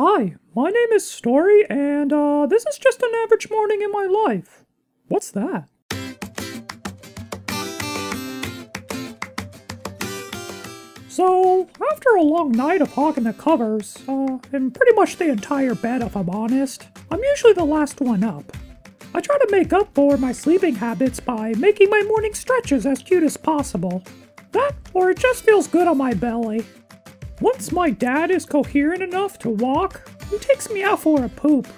Hi, my name is Story, and uh, this is just an average morning in my life. What's that? So, after a long night of hogging the covers, uh, and pretty much the entire bed if I'm honest, I'm usually the last one up. I try to make up for my sleeping habits by making my morning stretches as cute as possible. That, or it just feels good on my belly. Once my dad is coherent enough to walk, he takes me out for a poop.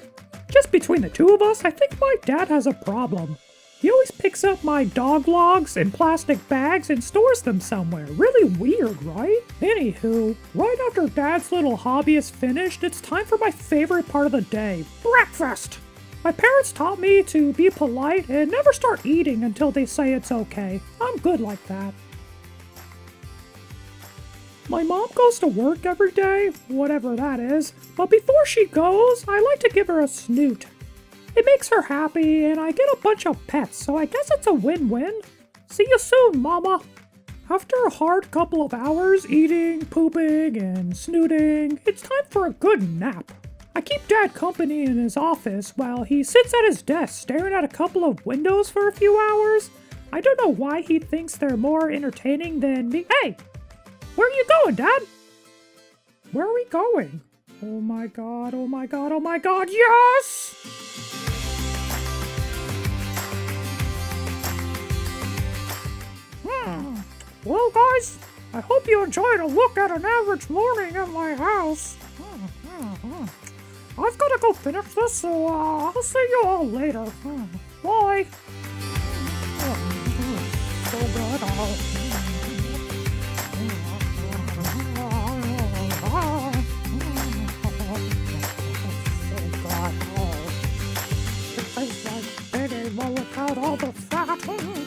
Just between the two of us, I think my dad has a problem. He always picks up my dog logs in plastic bags and stores them somewhere. Really weird, right? Anywho, right after Dad's little hobby is finished, it's time for my favorite part of the day breakfast! My parents taught me to be polite and never start eating until they say it's okay. I'm good like that. My mom goes to work every day, whatever that is, but before she goes, I like to give her a snoot. It makes her happy, and I get a bunch of pets, so I guess it's a win-win. See you soon, Mama! After a hard couple of hours eating, pooping, and snooting, it's time for a good nap. I keep Dad company in his office while he sits at his desk staring at a couple of windows for a few hours. I don't know why he thinks they're more entertaining than me. Hey! Where are you going, Dad? Where are we going? Oh my god, oh my god, oh my god, yes! Hmm. Well, guys, I hope you enjoyed a look at an average morning at my house. Hmm, hmm, hmm. I've got to go finish this, so uh, I'll see you all later. Bye. Oh, so good. Tastes like A without all the fat.